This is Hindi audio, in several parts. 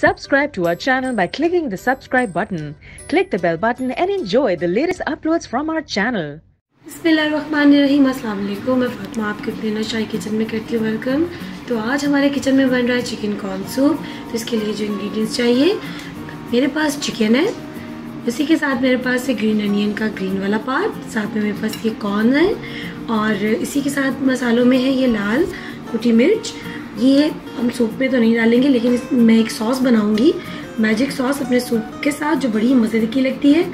Subscribe to our channel by clicking the subscribe button. Click the bell button and enjoy the latest uploads from our channel. बसमीम अल्लाम मैं फातमा आपके अपने शाही किचन में करती हूँ। वेलकम तो आज हमारे किचन में बन रहा है चिकन कॉर्न सूप तो इसके लिए जो इंग्रेडिएंट्स चाहिए, मेरे पास चिकन है। उसी के साथ मेरे पास है ग्रीन अनियन का ग्रीन वाला पार्ट साथ में मेरे पास ये कॉर्न है। और इसी के साथ मसालों में है ये लाल, कुटी मिर्च। ये हम सूप में तो नहीं डालेंगे लेकिन इस, मैं एक सॉस बनाऊँगी। मैजिक सॉस अपने सूप के साथ जो बड़ी मज़े की लगती है।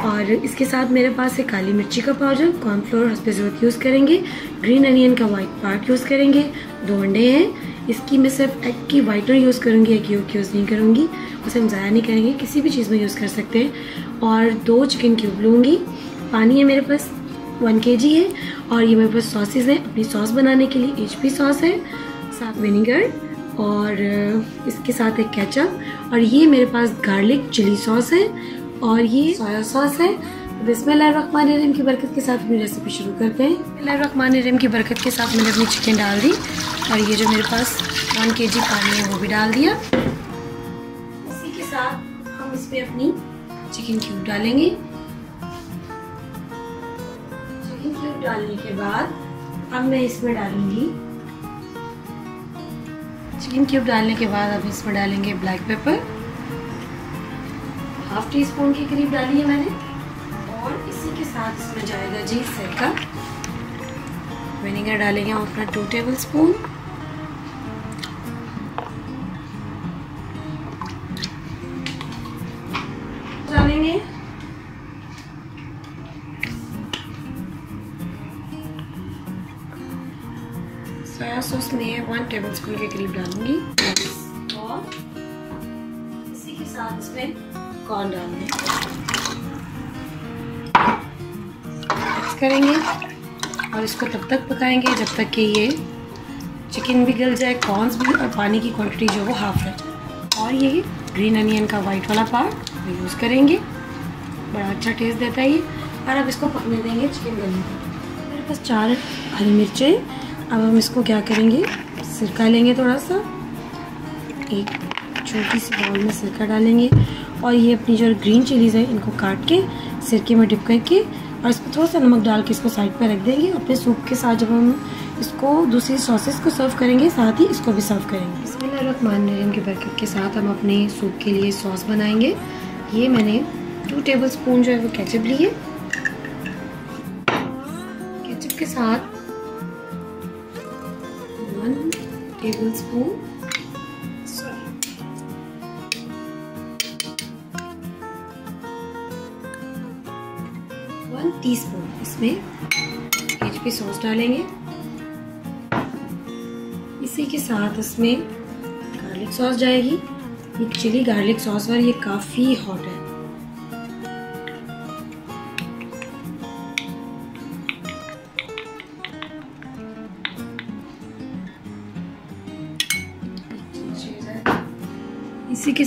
और इसके साथ मेरे पास है काली मिर्ची का पाउडर कॉर्नफ्लोर हंसपे ज़रूरत यूज़ करेंगे। ग्रीन अनियन का वाइट पार्ट यूज़ करेंगे। दो अंडे हैं। इसकी मैं सिर्फ़ एग की वाइटनर यूज़ करूँगी एग योग यूज़ नहीं करूँगी। उसे हम ज़ाया नहीं करेंगे किसी भी चीज़ में यूज़ कर सकते हैं। और दो चिकन क्यूब लूँगी। पानी है मेरे पास वन के है। और ये मेरे पास सॉसेज हैं। अपनी सॉस बनाने के लिए एचपी सॉस है। साथ विनीगर और इसके साथ एक केचप और ये मेरे पास गार्लिक चिली सॉस है और ये सोया सॉस है। बिस्मिल्लाहिर्रहमानिर्रहीम की बरकत के साथ अपनी रेसिपी शुरू करते हैं। बिस्मिल्लाहिर्रहमानिर्रहीम की बरकत के साथ मैंने अपनी चिकन डाल दी और ये जो मेरे पास वन के जी पानी है वो भी डाल दिया। इसी के साथ हम इसमें अपनी चिकन क्यूब डालेंगे। चिकन क्यूब डालने के बाद अब मैं इसमें डालूँगी चिकन क्यूब डालने के बाद अब इसमें डालेंगे black pepper half teaspoon के करीब डाली है मैंने और इसी के साथ इसमें जाएगा जी सिरका विनेगर डालेंगे हम अपना two tablespoon soya sauce में वन टेबल स्पून के करीब डालूँगी और इसी के साथ इसमें कॉर्न मिक्स करेंगे और इसको तब तक पकाएँगे जब तक कि ये चिकन भी गल जाए कॉर्नस भी और पानी की क्वांटिटी जो वो हाफ़ रहे। और ये ग्रीन अनियन का वाइट वाला पार्ट वो यूज़ करेंगे। बड़ा अच्छा टेस्ट देता है ये। और अब इसको पकने देंगे चिकन गलने मेरे पास चार हरी मिर्चें अब हम इसको क्या करेंगे? सिरका लेंगे थोड़ा सा। एक छोटी सी बाउल में सिरका डालेंगे। और ये अपनी जो ग्रीन चिलीज़ है, इनको काट के, सिरके में डिप करके, और इसमें थोड़ा सा नमक डाल के इसको साइड पर रख देंगे। अपने सूप के साथ जब हम इसको दूसरी सॉसेस को सर्व करेंगे, साथ ही इसको भी सर्व करेंगे। इसमें की बरकत के साथ हम अपने सूप के लिए सॉस बनाएँगे। ये मैंने टू टेबल स्पून जो है वो केचप ली है। के साथ tablespoon. वन टीस्पून इसमें एच पी सॉस डालेंगे। इसी के साथ इसमें गार्लिक सॉस जाएगी। ये चिली गार्लिक सॉस और ये काफ़ी हॉट है।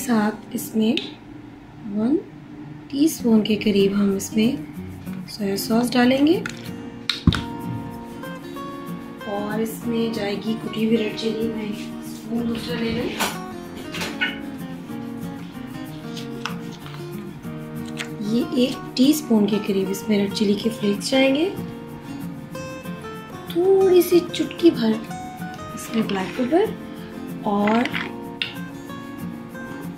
साथ इसमें वन टीस्पून के करीब हम इसमें सोया सॉस डालेंगे। और इसमें जाएगी कुटी हुई रेड चिली मैं स्पून दूसरा ले लें ये एक टीस्पून के करीब इसमें रेड चिली के फ्लेक्स जाएँगे। थोड़ी सी चुटकी भर इसमें ब्लैक पेपर और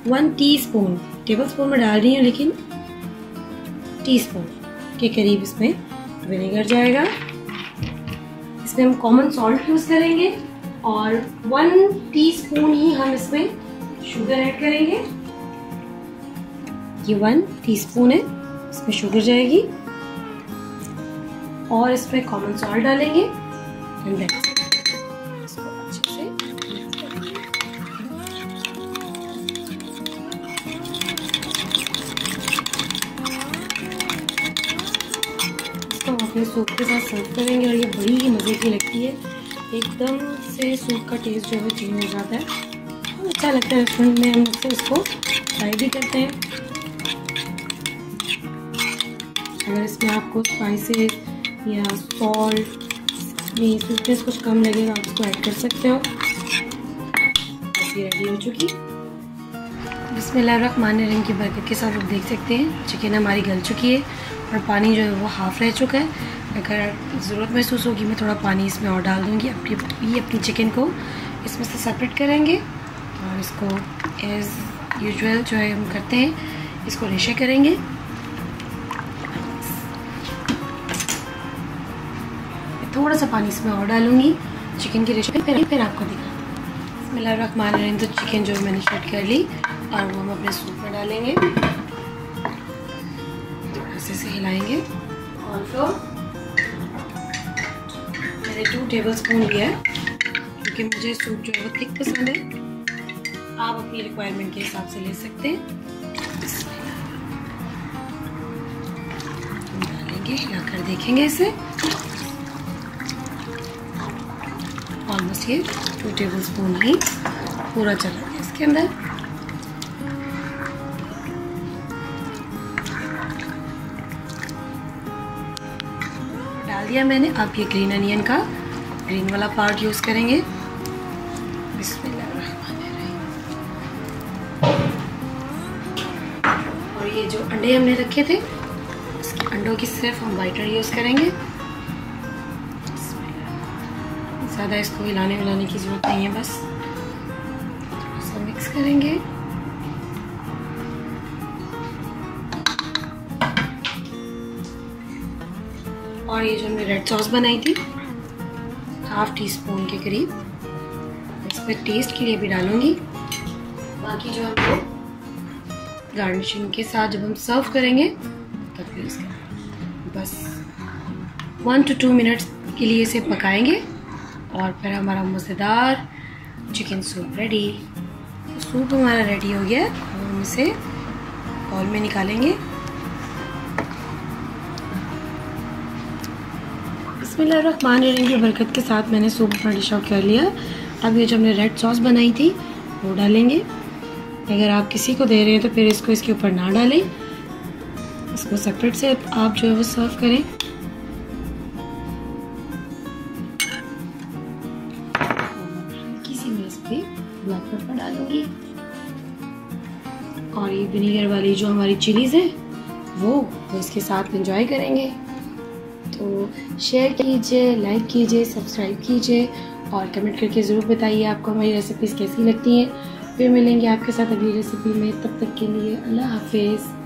वन टीस्पून टेबल स्पून में डाल रही हूँ, लेकिन टीस्पून के करीब इसमें विनेगर जाएगा। इसमें हम कॉमन सॉल्ट यूज़ करेंगे और वन टीस्पून ही हम इसमें शुगर ऐड करेंगे। ये वन टीस्पून है, इसमें शुगर जाएगी। और इसमें कॉमन सॉल्ट डालेंगे। एंड दैट्स अपने सूप के साथ सर्व करेंगे और ये बड़ी ही मज़े की लगती है। एकदम से सूप का टेस्ट जो है चेंज हो जाता है। बहुत अच्छा लगता है रेस्टोरेंट में हम लोग इसको ट्राई भी करते हैं। अगर इसमें आपको स्पाइसेस या सॉल्ट ये स्वीटनेस कुछ कम लगेगा, आप इसको ऐड कर सकते हो। रेडी हो चुकी। बिस्मिल्लाहिर्रहमानिर्रहीम की बरकत के साथ आप देख सकते हैं, चिकन हमारी गल चुकी है और पानी जो है वो हाफ़ रह चुका है। अगर ज़रूरत महसूस होगी, मैं थोड़ा पानी इसमें और डाल दूँगी। अपनी अपनी चिकन को इसमें से सेपरेट करेंगे और इसको एज़ यूजुअल जो है हम करते हैं, इसको रेशे करेंगे। थोड़ा सा पानी इसमें और डालूँगी, चिकन की रेशे फिर फिर आपको दिखा रही तो चिकन जो मैंने शट कर ली और वो हम अपने सूप में डालेंगे। थोड़ा से हिलाएँगे। और फिर मैंने टू टेबल स्पून लिया है, क्योंकि मुझे सूप जो है वो थिक पसंद है। आप अपनी रिक्वायरमेंट के हिसाब से ले सकते हैं। डालेंगे, हिलाकर देखेंगे इसे। ऑलमोस्ट ये टू टेबल स्पून ही पूरा चला गया इसके अंदर। दिया मैंने। अब ये ग्रीन अनियन का ग्रीन वाला पार्ट यूज़ करेंगे। और ये जो अंडे हमने रखे थे अंडों की सिर्फ़ हम वाइटर यूज़ करेंगे। ज़्यादा इसको हिलाने विलाने की ज़रूरत नहीं है बस। सब मिक्स करेंगे। और ये जो हमने रेड सॉस बनाई थी हाफ़ टी स्पून के करीब, इसमें टेस्ट के लिए भी डालूँगी। बाकी जो हमको गार्निशिंग के साथ जब हम सर्व करेंगे, तब यूज़ करेंगे बस वन टू टू मिनट्स के लिए इसे पकाएँगे और फिर हमारा मज़ेदार चिकन सूप रेडी सूप हमारा रेडी हो गया हम इसे बॉल में निकालेंगे। रहीम की बरकत के साथ मैंने सूप डिश आउट कर लिया। अब ये जो हमने रेड सॉस बनाई थी, वो डालेंगे। अगर आप किसी को दे रहे हैं तो फिर इसको इसके ऊपर ना डालें। इसको सेपरेट से आप जो है वो सर्व करें। ब्लैक पेपर डालूँगी। और ये विनीगर वाली जो हमारी चिलीज़ है, वो वो इसके साथ इंजॉय करेंगे। तो शेयर कीजिए लाइक कीजिए सब्सक्राइब कीजिए और कमेंट करके ज़रूर बताइए आपको हमारी रेसिपीज़ कैसी लगती हैं। फिर मिलेंगे आपके साथ अगली रेसिपी में। तब तक के लिए अल्लाह हाफिज़।